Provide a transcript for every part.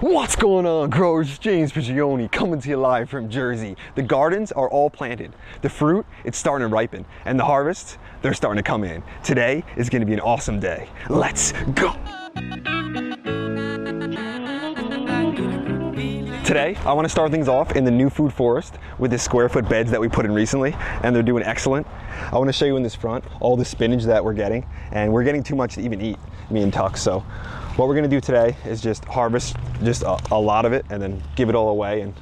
What's going on, growers? James Prigioni coming to you live from Jersey. The gardens are all planted. The fruit, it's starting to ripen. And the harvests, they're starting to come in. Today is gonna be an awesome day. Let's go! Today, I wanna start things off in the new food forest with the square foot beds that we put in recently, and they're doing excellent. I wanna show you in this front all the spinach that we're getting, and we're getting too much to even eat, me and Tuck. So what we're gonna do today is just harvest just a, a lot of it and then give it all away and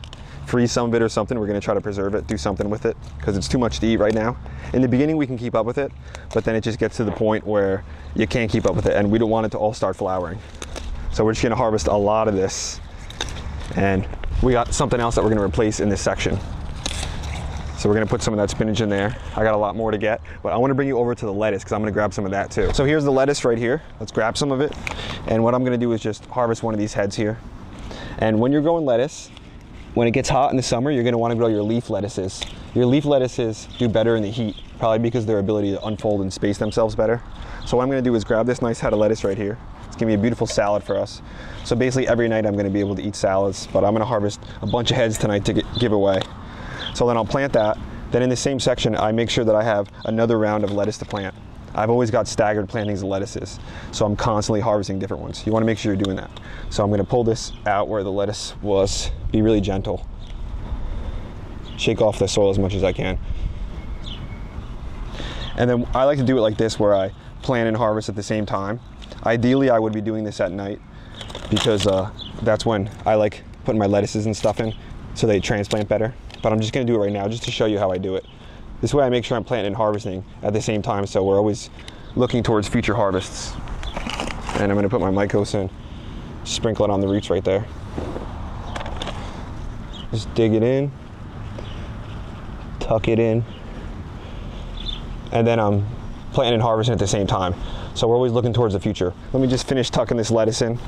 freeze some of it or something. We're gonna try to preserve it, do something with it because it's too much to eat right now. In the beginning, we can keep up with it, but then it just gets to the point where you can't keep up with it and we don't want it to all start flowering. So we're just gonna harvest a lot of this and we got something else that we're gonna replace in this section. So we're gonna put some of that spinach in there. I got a lot more to get, but I wanna bring you over to the lettuce because I'm gonna grab some of that too. So here's the lettuce right here. Let's grab some of it. And what I'm gonna do is just harvest one of these heads here. And when you're growing lettuce, when it gets hot in the summer, you're gonna wanna grow your leaf lettuces. Your leaf lettuces do better in the heat, probably because their ability to unfold and space themselves better. So what I'm gonna do is grab this nice head of lettuce right here. It's gonna be a beautiful salad for us. So basically every night I'm gonna be able to eat salads, but I'm gonna harvest a bunch of heads tonight to give away. So then I'll plant that. Then in the same section, I make sure that I have another round of lettuce to plant. I've always got staggered plantings of lettuces, so I'm constantly harvesting different ones. You wanna make sure you're doing that. So I'm gonna pull this out where the lettuce was, be really gentle. Shake off the soil as much as I can. And then I like to do it like this where I plant and harvest at the same time. Ideally, I would be doing this at night because uh, that's when I like putting my lettuces and stuff in so they transplant better but I'm just gonna do it right now just to show you how I do it. This way I make sure I'm planting and harvesting at the same time so we're always looking towards future harvests. And I'm gonna put my Mykos in, sprinkle it on the roots right there. Just dig it in, tuck it in, and then I'm planting and harvesting at the same time. So we're always looking towards the future. Let me just finish tucking this lettuce in.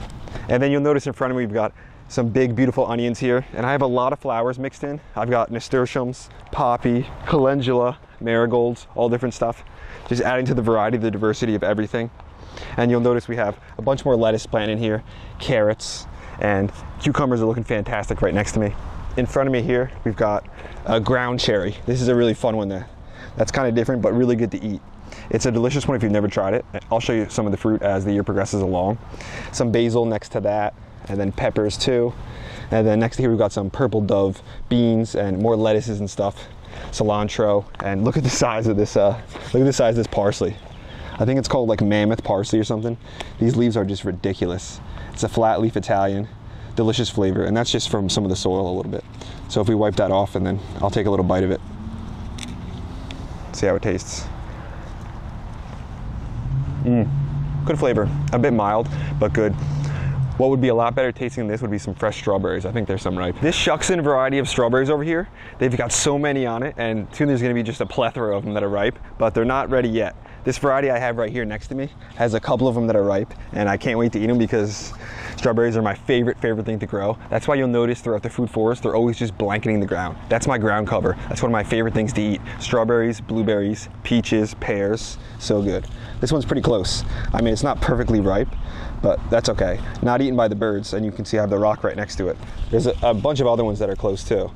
And then you'll notice in front of me we've got some big beautiful onions here and I have a lot of flowers mixed in. I've got nasturtiums, poppy, calendula, marigolds, all different stuff. Just adding to the variety, the diversity of everything. And you'll notice we have a bunch more lettuce planted in here, carrots, and cucumbers are looking fantastic right next to me. In front of me here, we've got a ground cherry. This is a really fun one there. That's kind of different, but really good to eat. It's a delicious one if you've never tried it. I'll show you some of the fruit as the year progresses along. Some basil next to that, and then peppers too. And then next to here we've got some purple dove beans and more lettuces and stuff, cilantro. And look at the size of this, uh, look at the size of this parsley. I think it's called like mammoth parsley or something. These leaves are just ridiculous. It's a flat leaf Italian, delicious flavor. And that's just from some of the soil a little bit. So if we wipe that off and then I'll take a little bite of it. See how it tastes. Mmm, good flavor. A bit mild, but good. What would be a lot better tasting than this would be some fresh strawberries. I think there's some ripe. This Shuksan variety of strawberries over here, they've got so many on it and soon there's gonna be just a plethora of them that are ripe, but they're not ready yet. This variety I have right here next to me has a couple of them that are ripe and I can't wait to eat them because strawberries are my favorite, favorite thing to grow. That's why you'll notice throughout the food forest, they're always just blanketing the ground. That's my ground cover. That's one of my favorite things to eat. Strawberries, blueberries, peaches, pears, so good. This one's pretty close. I mean, it's not perfectly ripe, but that's okay. Not eaten by the birds, and you can see I have the rock right next to it. There's a, a bunch of other ones that are close too.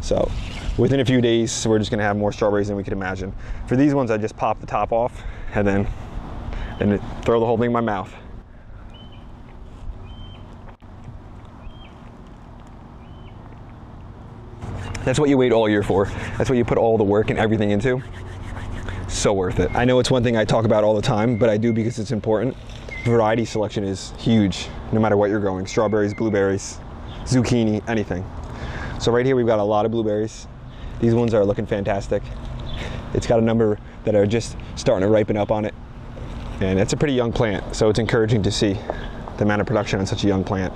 So within a few days, we're just gonna have more strawberries than we could imagine. For these ones, I just pop the top off and then and throw the whole thing in my mouth. That's what you wait all year for. That's what you put all the work and everything into. So worth it. I know it's one thing I talk about all the time, but I do because it's important variety selection is huge no matter what you're growing strawberries blueberries zucchini anything. So right here we've got a lot of blueberries. These ones are looking fantastic. It's got a number that are just starting to ripen up on it. And it's a pretty young plant so it's encouraging to see the amount of production on such a young plant.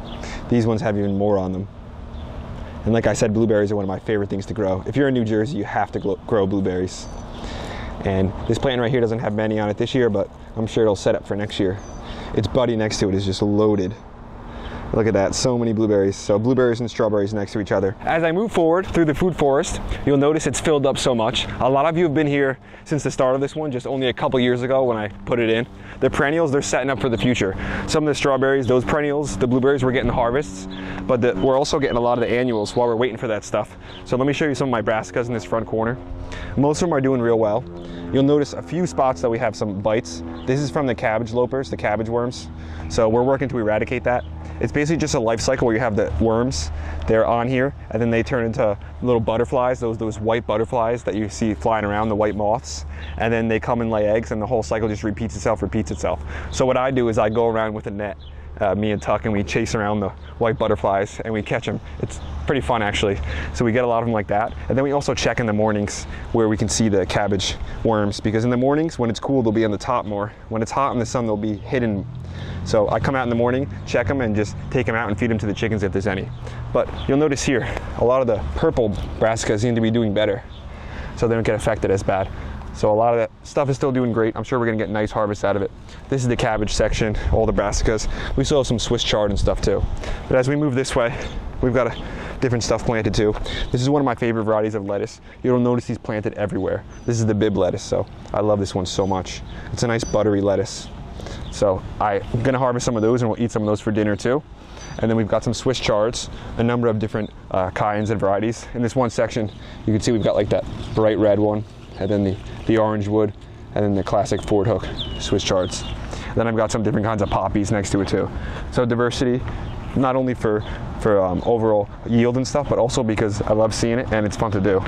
These ones have even more on them. And like I said blueberries are one of my favorite things to grow. If you're in New Jersey you have to grow blueberries. And this plant right here doesn't have many on it this year but I'm sure it'll set up for next year its buddy next to it is just loaded Look at that, so many blueberries. So blueberries and strawberries next to each other. As I move forward through the food forest, you'll notice it's filled up so much. A lot of you have been here since the start of this one, just only a couple years ago when I put it in. The perennials, they're setting up for the future. Some of the strawberries, those perennials, the blueberries, we're getting harvests, but the, we're also getting a lot of the annuals while we're waiting for that stuff. So let me show you some of my brassicas in this front corner. Most of them are doing real well. You'll notice a few spots that we have some bites. This is from the cabbage loopers, the cabbage worms. So we're working to eradicate that. It's basically just a life cycle where you have the worms, they're on here, and then they turn into little butterflies, those, those white butterflies that you see flying around, the white moths, and then they come and lay eggs, and the whole cycle just repeats itself, repeats itself. So what I do is I go around with a net, uh, me and Tuck, and we chase around the white butterflies, and we catch them. It's pretty fun actually. So we get a lot of them like that. And then we also check in the mornings where we can see the cabbage worms, because in the mornings when it's cool, they'll be on the top more. When it's hot in the sun, they'll be hidden so I come out in the morning, check them, and just take them out and feed them to the chickens if there's any. But you'll notice here, a lot of the purple brassicas seem to be doing better, so they don't get affected as bad. So a lot of that stuff is still doing great. I'm sure we're gonna get a nice harvest out of it. This is the cabbage section, all the brassicas. We still have some Swiss chard and stuff too. But as we move this way, we've got a different stuff planted too. This is one of my favorite varieties of lettuce. You'll notice these planted everywhere. This is the Bibb lettuce, so I love this one so much. It's a nice buttery lettuce. So I'm gonna harvest some of those and we'll eat some of those for dinner too. And then we've got some Swiss chards, a number of different uh, kinds and varieties. In this one section, you can see we've got like that bright red one, and then the, the orange wood, and then the classic Fordhook Swiss chards. Then I've got some different kinds of poppies next to it too. So diversity, not only for for um, overall yield and stuff, but also because I love seeing it and it's fun to do.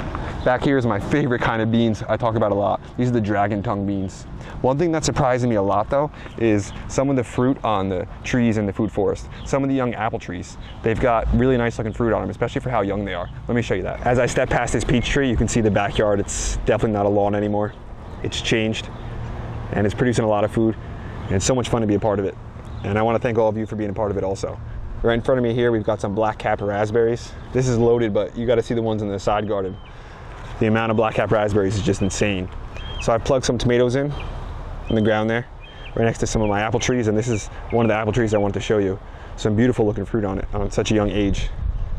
Back here is my favorite kind of beans I talk about a lot. These are the dragon tongue beans. One thing that's surprising me a lot though is some of the fruit on the trees in the food forest. Some of the young apple trees, they've got really nice looking fruit on them, especially for how young they are. Let me show you that. As I step past this peach tree, you can see the backyard. It's definitely not a lawn anymore. It's changed and it's producing a lot of food and it's so much fun to be a part of it. And I want to thank all of you for being a part of it also. Right in front of me here, we've got some black cap raspberries. This is loaded, but you got to see the ones in the side garden. The amount of black cap raspberries is just insane. So I plugged some tomatoes in, in the ground there, right next to some of my apple trees, and this is one of the apple trees I wanted to show you. Some beautiful looking fruit on it on such a young age.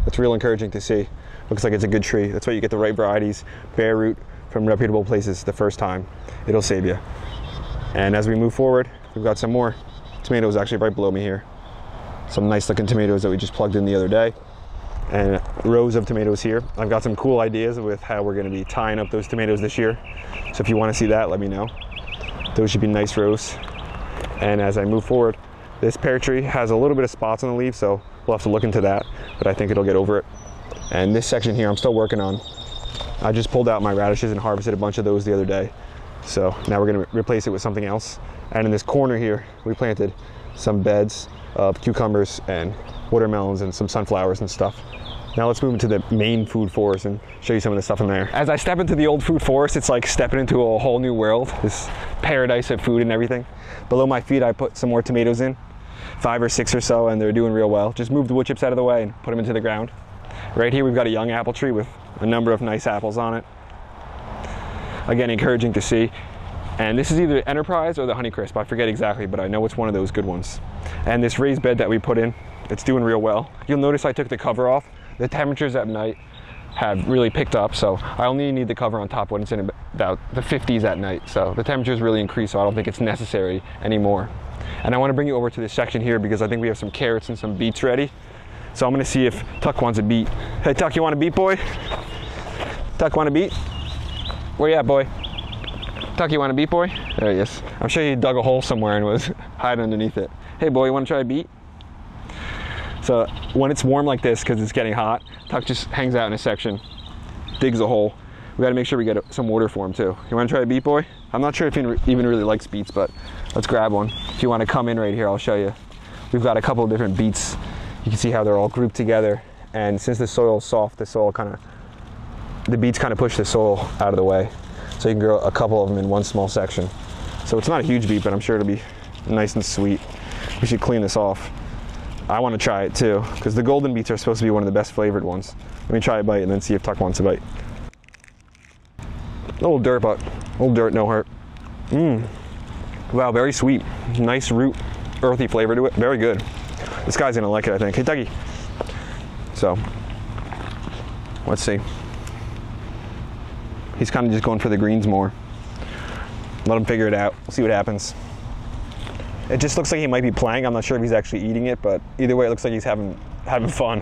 It's real encouraging to see. Looks like it's a good tree. That's why you get the right varieties, bare root from reputable places the first time. It'll save you. And as we move forward, we've got some more tomatoes actually right below me here some nice looking tomatoes that we just plugged in the other day and rows of tomatoes here. I've got some cool ideas with how we're going to be tying up those tomatoes this year. So if you want to see that, let me know. Those should be nice rows. And as I move forward, this pear tree has a little bit of spots on the leaves, so we'll have to look into that, but I think it'll get over it. And this section here, I'm still working on. I just pulled out my radishes and harvested a bunch of those the other day. So now we're gonna replace it with something else. And in this corner here, we planted some beds of cucumbers and watermelons and some sunflowers and stuff. Now let's move into the main food forest and show you some of the stuff in there. As I step into the old food forest, it's like stepping into a whole new world, this paradise of food and everything. Below my feet, I put some more tomatoes in, five or six or so, and they're doing real well. Just move the wood chips out of the way and put them into the ground. Right here, we've got a young apple tree with a number of nice apples on it. Again, encouraging to see. And this is either Enterprise or the Honeycrisp. I forget exactly, but I know it's one of those good ones. And this raised bed that we put in, it's doing real well. You'll notice I took the cover off. The temperatures at night have really picked up, so I only need the cover on top when it's in about the 50s at night. So the temperatures really increase, so I don't think it's necessary anymore. And I want to bring you over to this section here because I think we have some carrots and some beets ready. So I'm going to see if Tuck wants a beet. Hey, Tuck, you want a beet, boy? Tuck, want a beet? Where you at, boy? Tuck, you want a beet, boy? Uh, there he is. I'm sure he dug a hole somewhere and was hiding underneath it. Hey, boy, you want to try a beet? So when it's warm like this, because it's getting hot, Tuck just hangs out in a section, digs a hole. We got to make sure we get some water for him too. You want to try a beet, boy? I'm not sure if he even really likes beets, but let's grab one. If you want to come in right here, I'll show you. We've got a couple of different beets. You can see how they're all grouped together. And since the soil is soft, the soil kind of, the beets kind of push the soil out of the way. So you can grow a couple of them in one small section. So it's not a huge beet, but I'm sure it'll be nice and sweet. We should clean this off. I want to try it too, because the golden beets are supposed to be one of the best flavored ones. Let me try a bite and then see if Tuck wants a bite. A little dirt, but a little dirt, no hurt. Mmm. Wow, very sweet. Nice root, earthy flavor to it. Very good. This guy's gonna like it, I think. Hey, Dougie. So, let's see. He's kind of just going for the greens more. Let him figure it out. We'll see what happens. It just looks like he might be playing. I'm not sure if he's actually eating it, but either way, it looks like he's having having fun.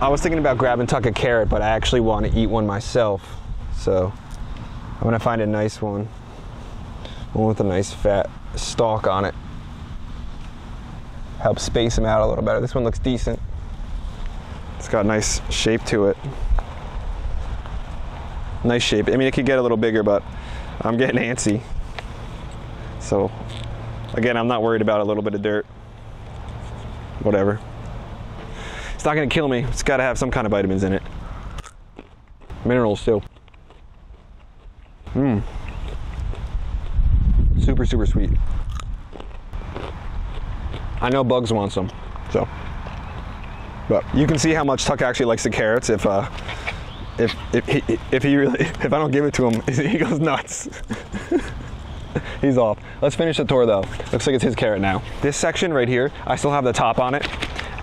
I was thinking about grabbing Tuck a carrot, but I actually want to eat one myself. So I'm gonna find a nice one, one with a nice fat stalk on it. Help space them out a little better. This one looks decent. It's got a nice shape to it. Nice shape. I mean, it could get a little bigger, but I'm getting antsy. So, again, I'm not worried about a little bit of dirt. Whatever. It's not gonna kill me. It's gotta have some kind of vitamins in it. Minerals too. Mmm. Super, super sweet. I know Bugs wants some, so. But you can see how much Tuck actually likes the carrots if uh, if if he, if he really if I don't give it to him, he goes nuts. He's off. Let's finish the tour though. Looks like it's his carrot now. This section right here, I still have the top on it,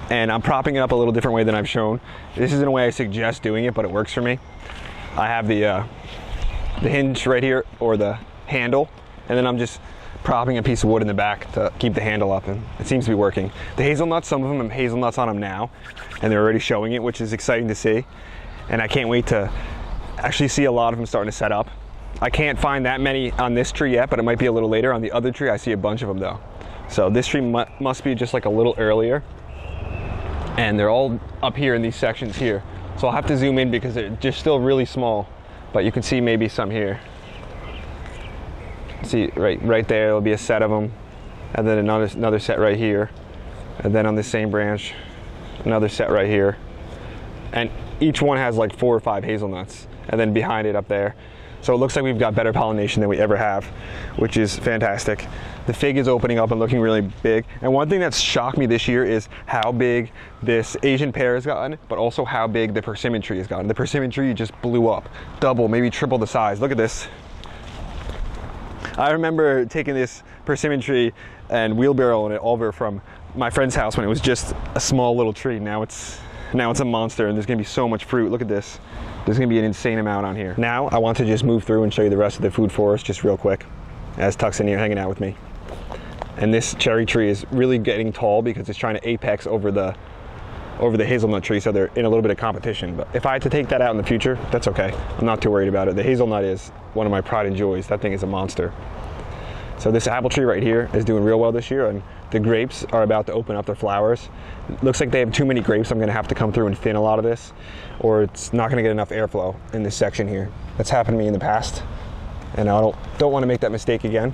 and I'm propping it up a little different way than I've shown. This isn't a way I suggest doing it, but it works for me. I have the uh, the hinge right here or the handle, and then I'm just propping a piece of wood in the back to keep the handle up, and it seems to be working. The hazelnuts, some of them have hazelnuts on them now, and they're already showing it, which is exciting to see. And I can't wait to actually see a lot of them starting to set up. I can't find that many on this tree yet, but it might be a little later. On the other tree, I see a bunch of them though. So this tree mu must be just like a little earlier. And they're all up here in these sections here. So I'll have to zoom in because they're just still really small, but you can see maybe some here. See right right there, there'll be a set of them, and then another another set right here, and then on the same branch, another set right here, and each one has like four or five hazelnuts, and then behind it up there. So it looks like we've got better pollination than we ever have, which is fantastic. The fig is opening up and looking really big. And one thing that's shocked me this year is how big this Asian pear has gotten, but also how big the persimmon tree has gotten. The persimmon tree just blew up, double, maybe triple the size. Look at this. I remember taking this persimmon tree and wheelbarrowing it over from my friend's house when it was just a small little tree. Now it's now it's a monster and there's gonna be so much fruit. Look at this. There's gonna be an insane amount on here. Now I want to just move through and show you the rest of the food forest just real quick as Tuck's in here hanging out with me. And this cherry tree is really getting tall because it's trying to apex over the over the hazelnut tree, so they're in a little bit of competition. But if I had to take that out in the future, that's okay. I'm not too worried about it. The hazelnut is one of my pride and joys. That thing is a monster. So this apple tree right here is doing real well this year, and the grapes are about to open up their flowers. It looks like they have too many grapes. I'm gonna have to come through and thin a lot of this, or it's not gonna get enough airflow in this section here. That's happened to me in the past, and I don't don't want to make that mistake again.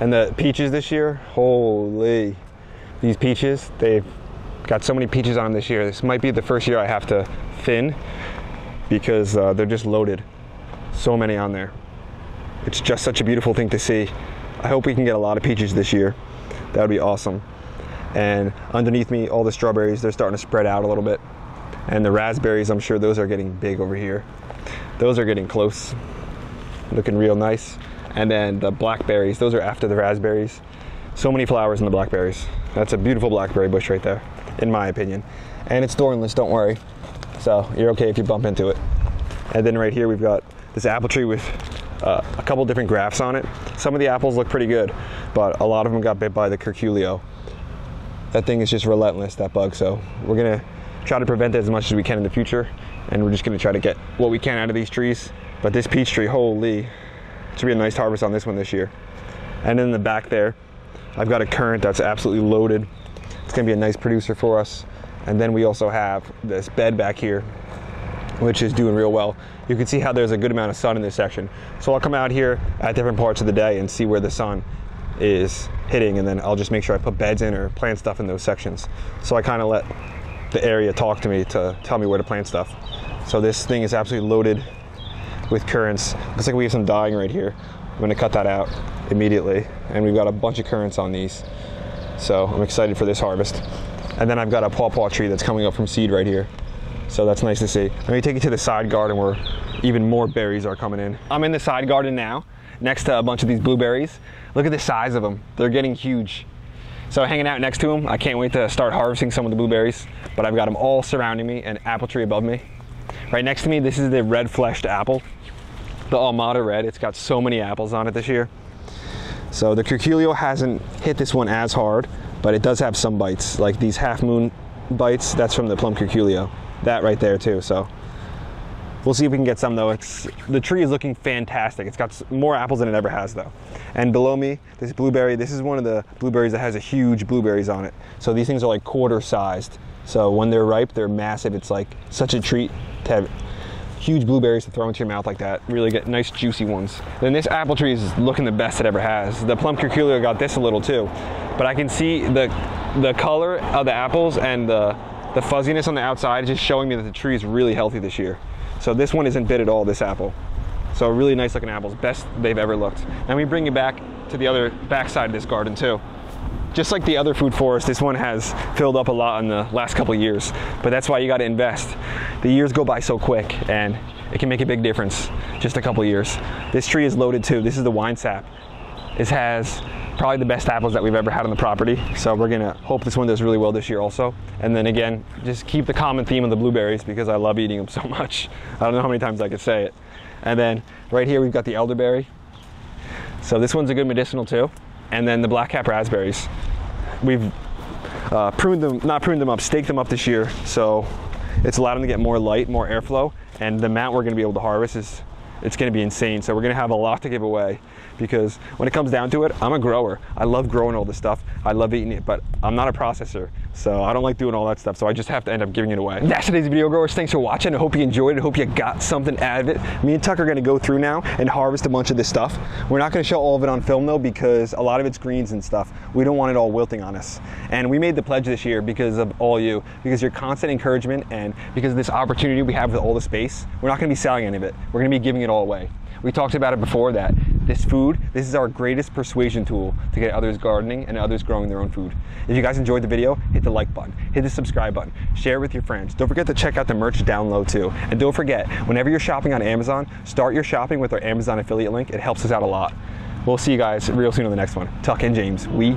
And the peaches this year, holy, these peaches, they've got so many peaches on them this year. This might be the first year I have to thin because uh, they're just loaded. So many on there. It's just such a beautiful thing to see. I hope we can get a lot of peaches this year. That would be awesome. And underneath me, all the strawberries, they're starting to spread out a little bit. And the raspberries, I'm sure those are getting big over here. Those are getting close, looking real nice. And then the blackberries, those are after the raspberries. So many flowers in the blackberries. That's a beautiful blackberry bush right there, in my opinion. And it's thornless, don't worry. So you're okay if you bump into it. And then right here we've got this apple tree with uh, a couple different grafts on it. Some of the apples look pretty good, but a lot of them got bit by the curculio. That thing is just relentless, that bug. So we're gonna try to prevent it as much as we can in the future, and we're just gonna try to get what we can out of these trees. But this peach tree, holy, should be a nice harvest on this one this year. And in the back there, I've got a currant that's absolutely loaded. It's gonna be a nice producer for us. And then we also have this bed back here, which is doing real well. You can see how there's a good amount of sun in this section. So I'll come out here at different parts of the day and see where the sun is hitting, and then I'll just make sure I put beds in or plant stuff in those sections. So I kind of let the area talk to me to tell me where to plant stuff. So this thing is absolutely loaded with currants. Looks like we have some dying right here. I'm gonna cut that out immediately. And we've got a bunch of currants on these. So I'm excited for this harvest. And then I've got a pawpaw tree that's coming up from seed right here. So that's nice to see. Let me take you to the side garden where even more berries are coming in. I'm in the side garden now, next to a bunch of these blueberries. Look at the size of them. They're getting huge. So hanging out next to them, I can't wait to start harvesting some of the blueberries, but I've got them all surrounding me and apple tree above me. Right next to me, this is the red fleshed apple, the Almata red. It's got so many apples on it this year. So the curculio hasn't hit this one as hard, but it does have some bites, like these half moon bites. That's from the plum curculio. That right there too. So we'll see if we can get some though. It's the tree is looking fantastic. It's got more apples than it ever has though. And below me, this blueberry. This is one of the blueberries that has a huge blueberries on it. So these things are like quarter sized. So when they're ripe, they're massive. It's like such a treat to have huge blueberries to throw into your mouth like that. Really get nice juicy ones. Then this apple tree is looking the best it ever has. The plum curculio got this a little too, but I can see the the color of the apples and the the fuzziness on the outside is just showing me that the tree is really healthy this year. So this one isn't bit at all, this apple. So really nice looking apples, best they've ever looked. And we bring you back to the other backside of this garden too just like the other food forest, this one has filled up a lot in the last couple years. But that's why you got to invest. The years go by so quick, and it can make a big difference. Just a couple years. This tree is loaded too. This is the Winesap. It has probably the best apples that we've ever had on the property. So we're gonna hope this one does really well this year also. And then again, just keep the common theme of the blueberries because I love eating them so much. I don't know how many times I could say it. And then right here we've got the elderberry. So this one's a good medicinal too and then the blackcap raspberries. We've uh, pruned them, not pruned them up, staked them up this year, so it's allowed them to get more light, more airflow, and the amount we're to be able to harvest is it's going to be insane. So we're going to have a lot to give away because when it comes down to it, I'm a grower. I love growing all this stuff. I love eating it, but I'm not a processor. So I don't like doing all that stuff. So I just have to end up giving it away. That's today's video, growers. Thanks for watching. I hope you enjoyed it. I hope you got something out of it. Me and Tucker are to go through now and harvest a bunch of this stuff. We're not to show all of it on film though because a lot of it's greens and stuff. We don't want it all wilting on us. And we made the pledge this year because of all you, because your constant encouragement and because of this opportunity we have with all the space. We're not to be selling any of it. We're to be giving it all away. We talked about it before that this food, this is our greatest persuasion tool to get others gardening and others growing their own food. If you guys enjoyed the video, hit the like button, hit the subscribe button, share it with your friends. Don't forget to check out the merch down low too. And don't forget, whenever you're shopping on Amazon, start your shopping with our Amazon affiliate link. It helps us out a lot. We'll see you guys real soon on the next one. Tuck and James, we